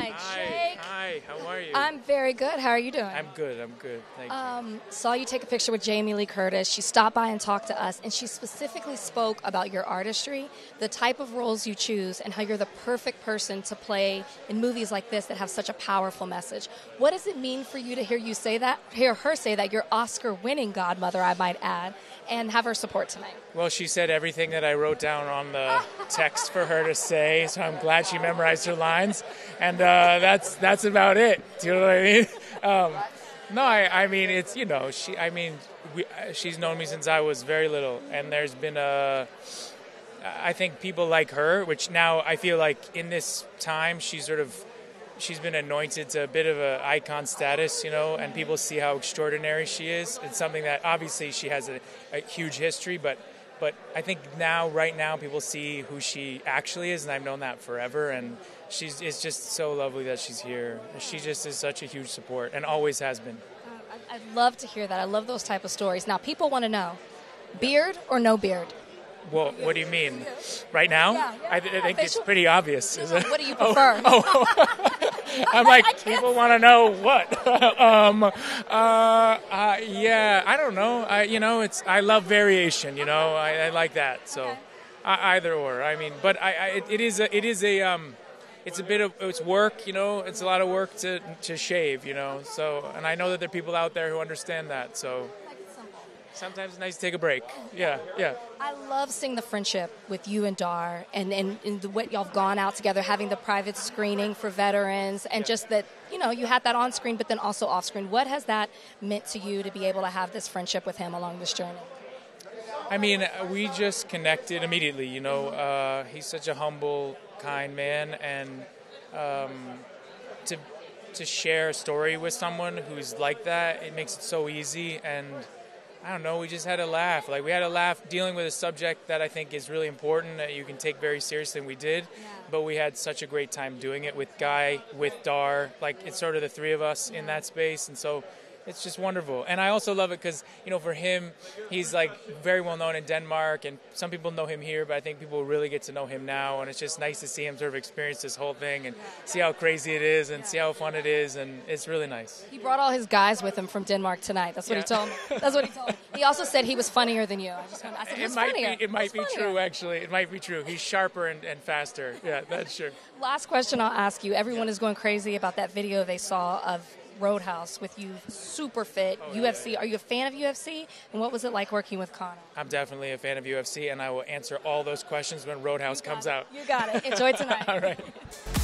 Hi, Jake. hi. How are you? I'm very good. How are you doing? I'm good. I'm good. Thank you. um, saw you take a picture with Jamie Lee Curtis. She stopped by and talked to us, and she specifically spoke about your artistry, the type of roles you choose, and how you're the perfect person to play in movies like this that have such a powerful message. What does it mean for you to hear you say that, hear her say that, your Oscar-winning godmother, I might add, and have her support tonight? Well, she said everything that I wrote down on the text for her to say, so I'm glad she memorized her lines, and uh, that's that's about it. Do you know what I mean? Um, no, I, I mean it's you know she. I mean we, uh, she's known me since I was very little, and there's been a. I think people like her, which now I feel like in this time she's sort of she's been anointed to a bit of a icon status, you know, and people see how extraordinary she is. It's something that obviously she has a, a huge history, but but I think now, right now, people see who she actually is, and I've known that forever. And she's it's just so lovely that she's here. She just is such a huge support, and always has been. Uh, I- I'd love to hear that. I love those type of stories. Now, people want to know, beard or no beard? Well, what do you mean? Right now, Yeah, yeah, I, I yeah, think it's pretty obvious. What do you Oh, prefer? Oh. I'm like, people want to know what? um, uh, uh, yeah, I don't know. I, you know, it's I love variation. You know, I, I like that. So, Okay. I, either or. I mean, but I, I it, it is a, it is a um, it's a bit of it's work. You know, it's a lot of work to to shave. You know, so and I know that there are people out there who understand that. So sometimes it's nice to take a break. Yeah, yeah. I love seeing the friendship with you and Dar and, and, and the, what y'all have gone out together, having the private screening for veterans, and just that, you know, you had that on screen, but then also off screen. What has that meant to you to be able to have this friendship with him along this journey? I mean, we just connected immediately. You know, uh, he's such a humble, kind man, and um, to to share a story with someone who's like that, it makes it so easy. And I don't know, we just had a laugh. Like we had a laugh dealing with a subject that I think is really important that you can take very seriously, and we did. But we had such a great time doing it with Guy, with Dar. Like it's sort of the three of us in that space, and so it's just wonderful. And I also love it because you know, for him, he's like very well known in Denmark, and some people know him here, but I think people really get to know him now, and it's just nice to see him sort of experience this whole thing and see how crazy it is and see how fun it is, and it's really nice. He brought all his guys with him from Denmark tonight. That's what he told me. That's what he told me. He also said he was funnier than you. I, just, I said, It might funnier? be, it might Who's be funnier?" true, actually. It might be true. He's sharper and, and faster. Yeah, that's true. Last question I'll ask you. Everyone is going crazy about that video they saw of Roadhouse with you super fit, Oh, UFC. Are you a fan of UFC? And what was it like working with Conor? I'm definitely a fan of UFC, and I will answer all those questions when Roadhouse comes out. You got it. Enjoy tonight. All right.